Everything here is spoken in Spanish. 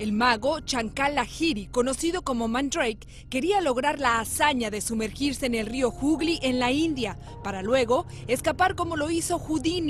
El mago Chankal Lahiri, conocido como Mandrake, quería lograr la hazaña de sumergirse en el río Hooghly en la India, para luego escapar como lo hizo Houdini.